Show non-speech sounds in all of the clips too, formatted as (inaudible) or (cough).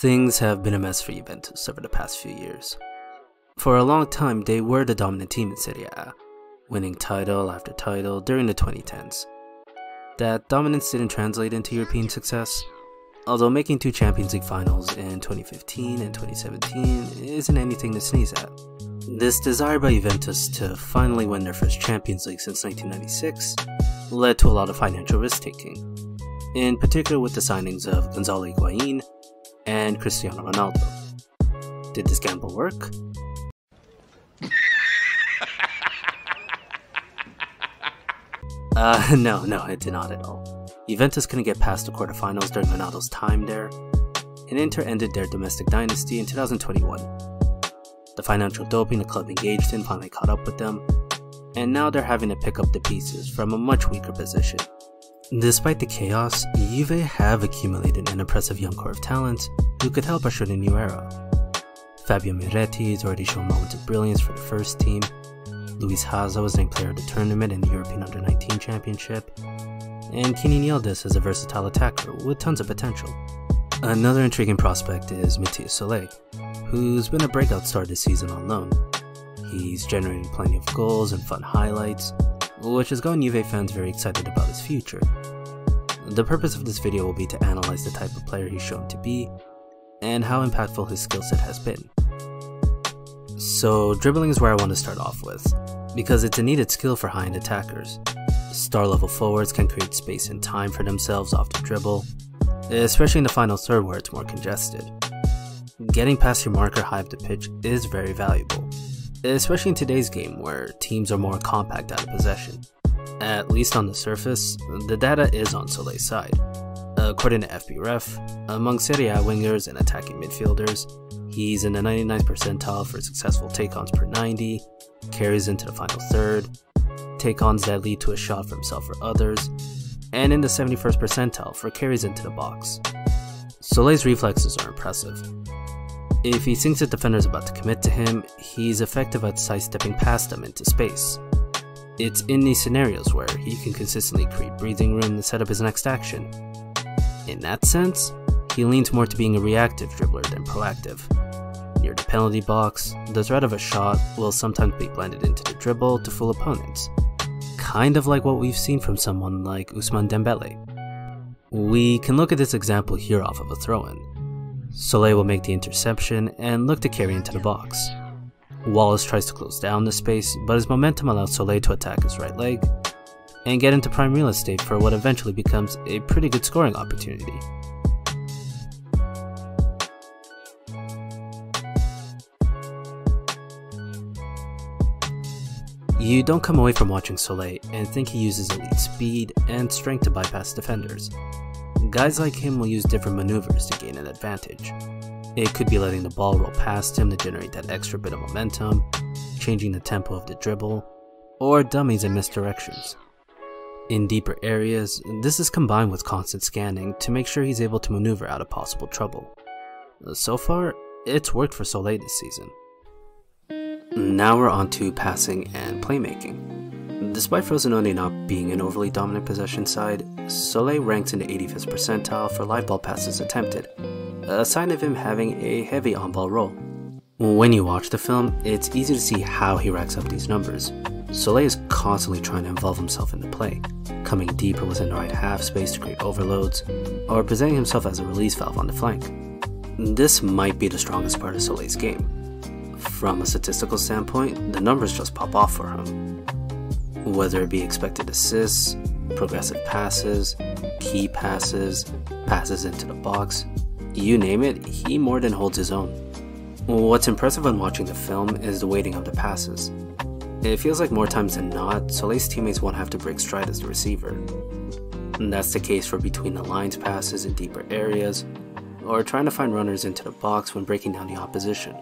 Things have been a mess for Juventus over the past few years. For a long time, they were the dominant team in Serie A, winning title after title during the 2010s. That dominance didn't translate into European success, although making two Champions League finals in 2015 and 2017 isn't anything to sneeze at. This desire by Juventus to finally win their first Champions League since 1996 led to a lot of financial risk taking, in particular with the signings of Gonzalo Higuain and Cristiano Ronaldo. Did this gamble work? uh, (laughs) no, no, it did not at all. Juventus couldn't get past the quarterfinals during Ronaldo's time there, and Inter ended their domestic dynasty in 2021. The financial doping the club engaged in finally caught up with them, and now they're having to pick up the pieces from a much weaker position. Despite the chaos, Juve have accumulated an impressive young core of talent who could help usher in a new era. Fabio Miretti has already shown moments of brilliance for the first team, Luis Hasa was named player of the tournament in the European Under-19 Championship, and Kenan Yildiz is a versatile attacker with tons of potential. Another intriguing prospect is Matías Soulé, who's been a breakout star this season on loan. He's generating plenty of goals and fun highlights, which has gotten Juve fans very excited about his future. The purpose of this video will be to analyze the type of player he's shown to be, and how impactful his skill set has been. So dribbling is where I want to start off with, because it's a needed skill for high-end attackers. Star level forwards can create space and time for themselves off the dribble, especially in the final third where it's more congested. Getting past your marker high up the pitch is very valuable, especially in today's game where teams are more compact out of possession. At least on the surface, the data is on Soulé's side. According to FBref, among Serie A wingers and attacking midfielders, He's in the 99th percentile for successful take-ons per 90, carries into the final third, take-ons that lead to a shot for himself or others, and in the 71st percentile for carries into the box. Soulé's reflexes are impressive. If he thinks a defender is about to commit to him, he's effective at sidestepping past them into space. It's in these scenarios where he can consistently create breathing room to set up his next action. In that sense, he leans more to being a reactive dribbler than proactive. Near the penalty box, the threat of a shot will sometimes be blended into the dribble to fool opponents, kind of like what we've seen from someone like Ousmane Dembele. We can look at this example here off of a throw-in. Soulé will make the interception and look to carry into the box. Wallace tries to close down the space, but his momentum allows Soulé to attack his right leg and get into prime real estate for what eventually becomes a pretty good scoring opportunity. You don't come away from watching Soulé and think he uses elite speed and strength to bypass defenders. Guys like him will use different maneuvers to gain an advantage. It could be letting the ball roll past him to generate that extra bit of momentum, changing the tempo of the dribble, or dummies and misdirections. In deeper areas, this is combined with constant scanning to make sure he's able to maneuver out of possible trouble. So far, it's worked for Soulé this season. Now we're on to passing and playmaking. Despite Frosinone not being an overly dominant possession side, Soulé ranks in the 85th percentile for live ball passes attempted, a sign of him having a heavy on-ball role. When you watch the film, it's easy to see how he racks up these numbers. Soulé is constantly trying to involve himself in the play, coming deeper within the right half space to create overloads, or presenting himself as a release valve on the flank. This might be the strongest part of Soulé's game, from a statistical standpoint, the numbers just pop off for him. Whether it be expected assists, progressive passes, key passes, passes into the box, you name it, he more than holds his own. What's impressive when watching the film is the weighting of the passes. It feels like more times than not, Soulé's teammates won't have to break stride as the receiver. And that's the case for between the lines passes in deeper areas, or trying to find runners into the box when breaking down the opposition.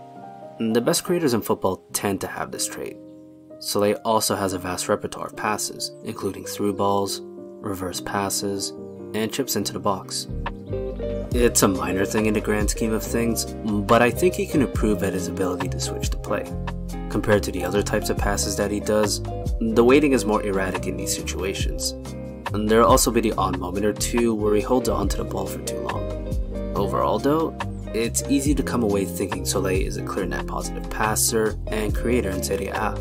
The best creators in football tend to have this trait. Soulé also has a vast repertoire of passes, including through balls, reverse passes, and chips into the box. It's a minor thing in the grand scheme of things, but I think he can improve at his ability to switch to play. Compared to the other types of passes that he does, the weighting is more erratic in these situations. And there'll also be the odd moment or two where he holds on to the ball for too long. Overall though, it's easy to come away thinking Soulé is a clear net positive passer and creator in Serie A.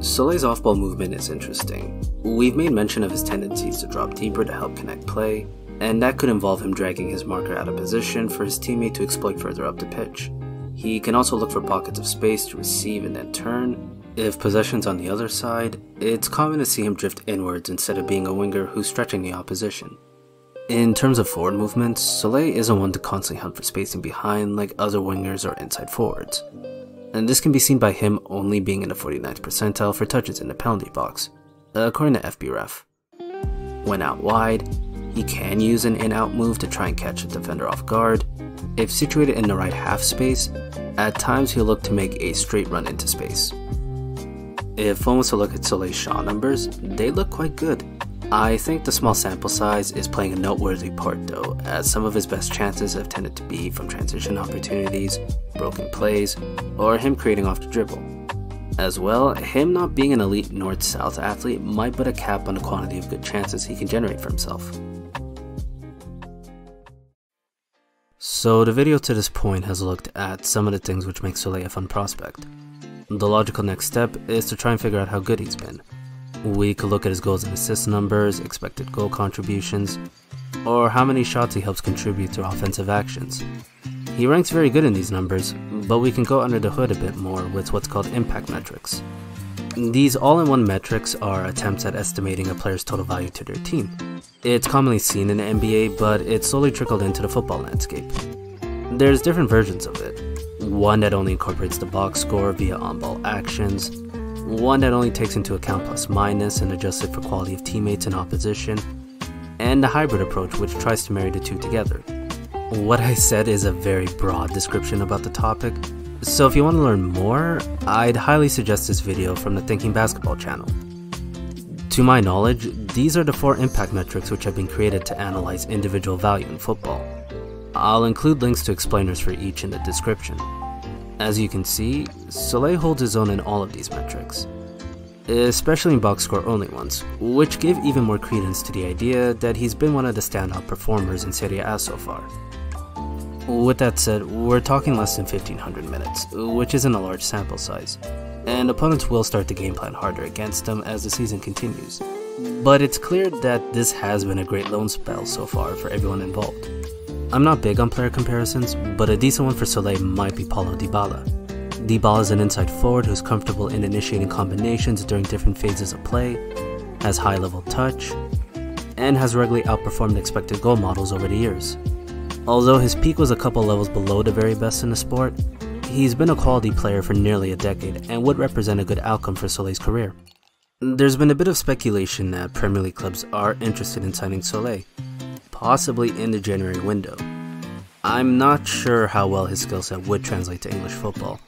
Soulé's off-ball movement is interesting. We've made mention of his tendencies to drop deeper to help connect play, and that could involve him dragging his marker out of position for his teammate to exploit further up the pitch. He can also look for pockets of space to receive and then turn. If possession's on the other side, it's common to see him drift inwards instead of being a winger who's stretching the opposition. In terms of forward movements, Soulé isn't one to constantly hunt for spacing behind like other wingers or inside forwards. And this can be seen by him only being in the 49th percentile for touches in the penalty box, uh, according to FBref. When out wide, he can use an in-out move to try and catch a defender off guard. If situated in the right half space, at times he'll look to make a straight run into space. If one was to look at Soulé's shot numbers, they look quite good. I think the small sample size is playing a noteworthy part though, as some of his best chances have tended to be from transition opportunities, broken plays, or him creating off the dribble. As well, him not being an elite north-south athlete might put a cap on the quantity of good chances he can generate for himself. So the video to this point has looked at some of the things which make Soulé a fun prospect. The logical next step is to try and figure out how good he's been. We could look at his goals and assist numbers, expected goal contributions, or how many shots he helps contribute to offensive actions. He ranks very good in these numbers, but we can go under the hood a bit more with what's called impact metrics. These all-in-one metrics are attempts at estimating a player's total value to their team. It's commonly seen in the NBA, but it's slowly trickled into the football landscape. There's different versions of it. One that only incorporates the box score via on-ball actions, one that only takes into account plus minus and adjusts it for quality of teammates and opposition, and a hybrid approach which tries to marry the two together. What I said is a very broad description about the topic, so if you want to learn more, I'd highly suggest this video from the Thinking Basketball channel. To my knowledge, these are the four impact metrics which have been created to analyze individual value in football. I'll include links to explainers for each in the description. As you can see, Soulé holds his own in all of these metrics, especially in box score only ones, which give even more credence to the idea that he's been one of the standout performers in Serie A so far. With that said, we're talking less than 1500 minutes, which isn't a large sample size, and opponents will start to game plan harder against them as the season continues. But it's clear that this has been a great loan spell so far for everyone involved. I'm not big on player comparisons, but a decent one for Soulé might be Paulo Dybala. Dybala is an inside forward who's comfortable in initiating combinations during different phases of play, has high level touch, and has regularly outperformed expected goal models over the years. Although his peak was a couple levels below the very best in the sport, he's been a quality player for nearly a decade and would represent a good outcome for Soulé's career. There's been a bit of speculation that Premier League clubs are interested in signing Soulé, possibly in the January window. I'm not sure how well his skill set would translate to English football.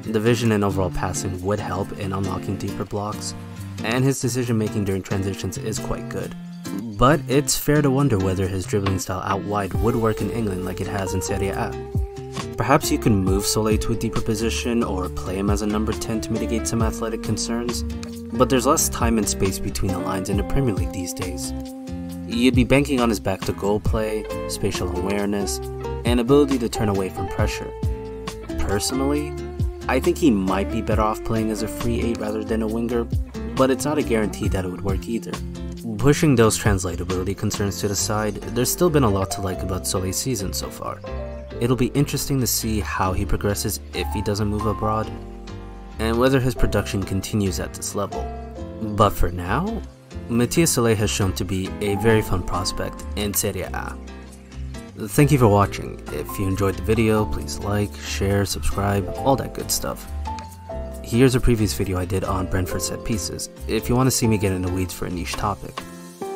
The vision and overall passing would help in unlocking deeper blocks, and his decision making during transitions is quite good. But it's fair to wonder whether his dribbling style out wide would work in England like it has in Serie A. Perhaps you can move Soulé to a deeper position or play him as a number 10 to mitigate some athletic concerns, but there's less time and space between the lines in the Premier League these days. You'd be banking on his back to goal play, spatial awareness, and ability to turn away from pressure. Personally, I think he might be better off playing as a free 8 rather than a winger, but it's not a guarantee that it would work either. Pushing those translatability concerns to the side, there's still been a lot to like about Soulé's season so far. It'll be interesting to see how he progresses if he doesn't move abroad, and whether his production continues at this level. But for now, Matías Soulé has shown to be a very fun prospect in Serie A. Thank you for watching. If you enjoyed the video, please like, share, subscribe, all that good stuff. Here's a previous video I did on Brentford set pieces, if you want to see me get in the weeds for a niche topic.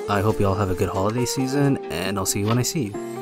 I hope you all have a good holiday season, and I'll see you when I see you.